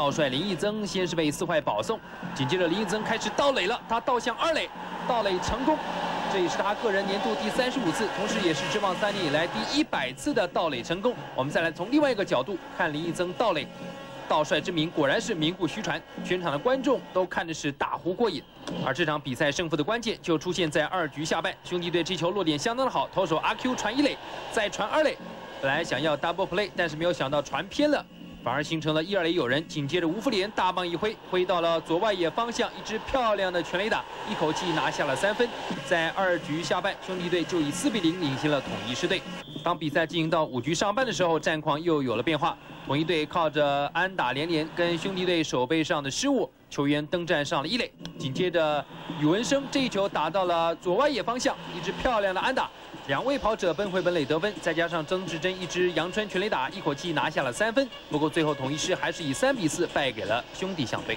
道帅林义增先是被四坏保送，紧接着林义增开始盗垒了，他倒向二垒，盗垒成功，这也是他个人年度第三十五次，同时也是职棒三年以来第一百次的盗垒成功。我们再来从另外一个角度看林义增盗垒。道帅之名果然是名不虚传，全场的观众都看的是大呼过瘾。而这场比赛胜负的关键就出现在二局下半，兄弟队这球落点相当的好，投手阿 Q 传一垒，再传二垒，本来想要 double play，但是没有想到传偏了。反而形成了一二垒有人，紧接着吴福连大棒一挥，挥到了左外野方向，一支漂亮的全垒打，一口气拿下了三分。在二局下半，兄弟队就以四比零领先了统一狮队。当比赛进行到五局上半的时候，战况又有了变化。统一队靠着安打连连，跟兄弟队手背上的失误，球员登站上了一垒。紧接着宇文生这一球打到了左外野方向，一支漂亮的安打。两位跑者奔回本垒得分，再加上曾志珍一支阳春全垒打，一口气拿下了三分。不过最后统一师还是以三比四败给了兄弟象队。